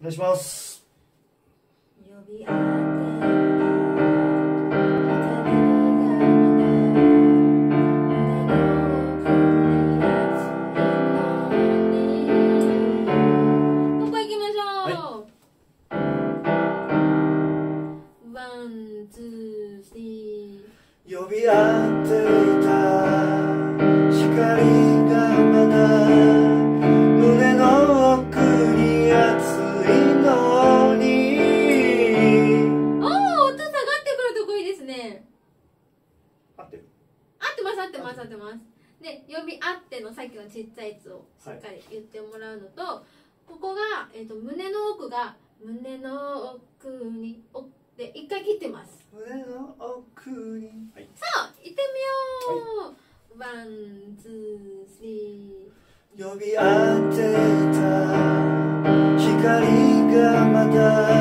お願いします。呼び合ってここ行きましょう、ワン、ツー、スリー。呼び合っていたね。合ってる？合ってます合ってます合ってます。で呼び合ってのさっきのちっちゃいやつをしっかり言ってもらうのと、ここが、えー、と胸の奥が胸の奥におで一回切ってます。胸の奥に。はい。さあ行ってみよう、ワンツースリ呼び合っていた。光がまだ